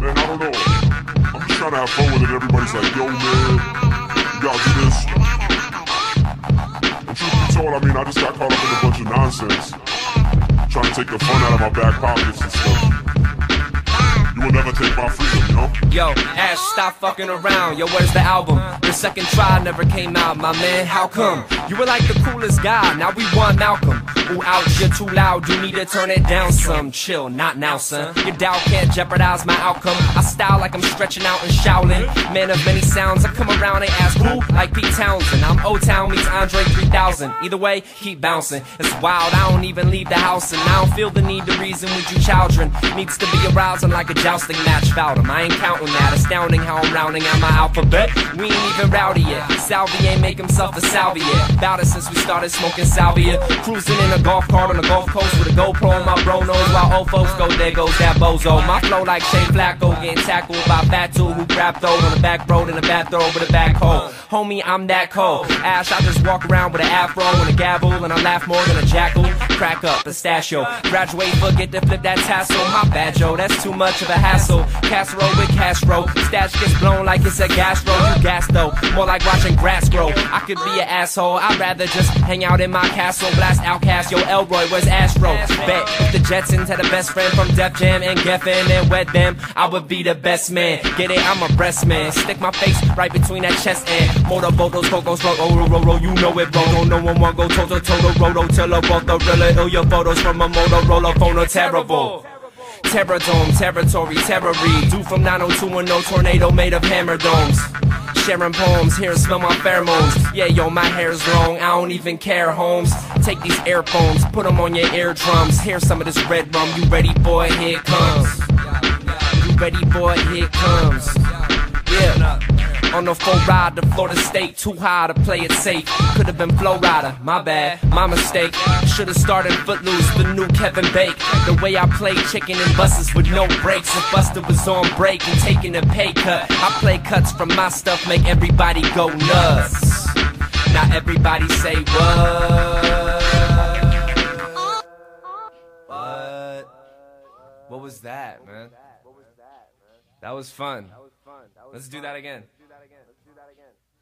Man, I don't know. I'm just trying to have fun with it. Everybody's like, yo, man, you gotta do this. And truth be told, I mean, I just got caught up in a bunch of nonsense. Trying to take the fun out of my back pockets and stuff. Will never take my freedom, know? Yo, Ash, stop fucking around. Yo, where's the album? The second try never came out, my man. How come? You were like the coolest guy. Now we want Malcolm. Ooh, ouch, you're too loud. You need to turn it down some. Chill, not now, son. Your doubt can't jeopardize my outcome. I style like I'm stretching out and Shaolin. Man of many sounds. I come around and ask who? Like Pete Townshend. I'm O Town meets Andre 3000. Either way, keep bouncing. It's wild. I don't even leave the house, and I don't feel the need to reason with you children. Needs to be arousing like a jousting match. Him. I ain't counting that. Astounding how I'm rounding out my alphabet. We ain't even rowdy yet. Salvi ain't make himself a salvia yet. Bout it since we started smoking salvia. Cruising in a golf cart on the Gulf Coast with a GoPro on my bro nose while old folks go, there goes that bozo. My flow like Shane Flacco getting tackled by Fatu who grabbed throat on the back road in the bathrobe with a back hole. Homie, I'm that cold. Ash, I just walk around with an afro and a gavel and I laugh more than a jackal. Crack up, pistachio. Graduate, forget to flip that tassel. My bad, that's too much of a hassle. Casserole with Castro. Stash gets blown like it's a gastro. You gas though, more like watching grass grow. I could be an asshole, I'd rather just hang out in my castle. Blast outcast, yo, Elroy, where's Astro? Bet if the Jetsons had a best friend from Def Jam and Geffen and wet them, I would be the best man. Get it, I'm a breast man. Stick my face right between that chest and motorboats, cocos, roll, roll, roll, roll, you know it, bro. No, one want go toe to toe, roto, till about the real ill your photos from a Motorola phone are terrible. Terror dome, territory, terror Do from 90210 tornado made of hammer domes. Sharing poems, here smell my pheromones. Yeah, yo, my hair's long, I don't even care, Holmes. Take these earphones, put them on your eardrums. Here's some of this red rum. You ready, boy? Here it comes. You ready, boy? Here it comes. Yeah. On the full ride to Florida State, too high to play it safe. Could have been Flo Rida, my bad, my mistake. Should have started Footloose, the new Kevin Bake. The way I play chicken and buses with no breaks. If Buster was on break and taking a pay cut, I play cuts from my stuff, make everybody go nuts. Now everybody say what? What? What was that, man? That was fun. Let's do that again again.